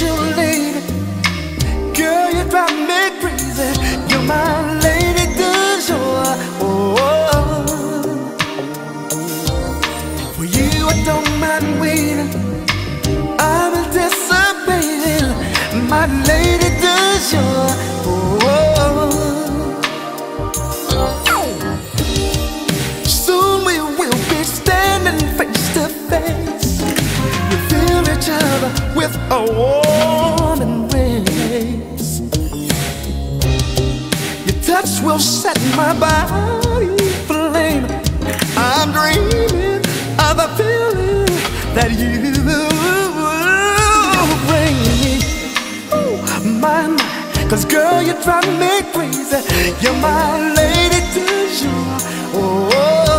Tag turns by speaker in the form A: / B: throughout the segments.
A: you, lady. Girl, you drive me crazy. You're my lady, dujour. Oh, oh, oh. For you, I don't mind waiting. I'm anticipating My lady, good sure. Oh, other with a warm embrace. Your touch will set my body flame. I'm dreaming of the feeling that you bring me. Ooh, my, my, cause girl, you drive me crazy. You're my lady to jour. Oh, oh. oh.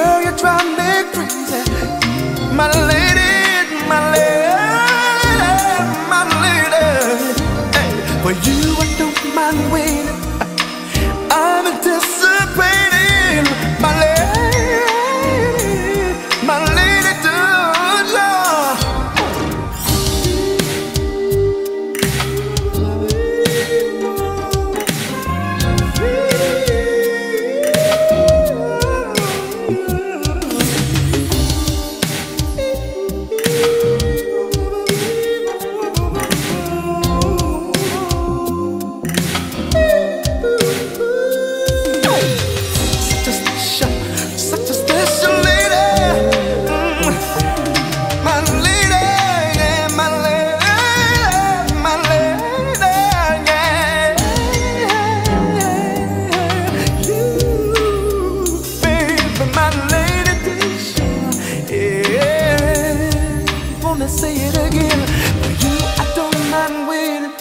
A: Girl, you drive me crazy. My lady, my lady, my lady. Hey, for you, I don't mind waiting. Wanna say it again, for you I don't mind waiting.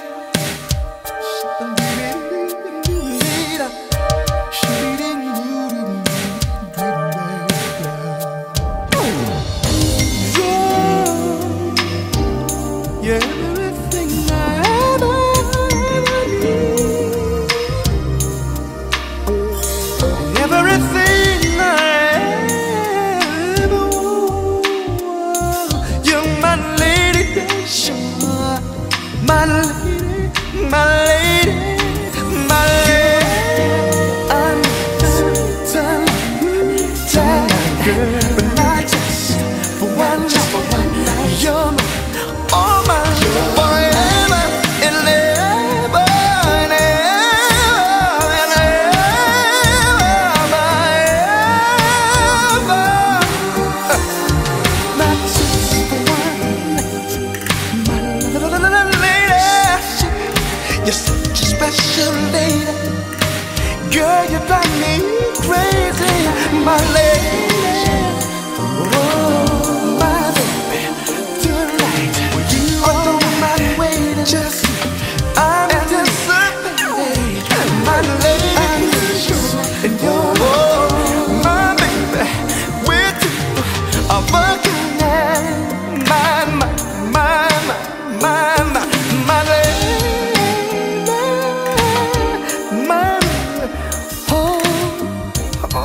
A: You're such a special lady. Girl, you drive me crazy, my love.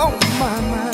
A: Oh my mind.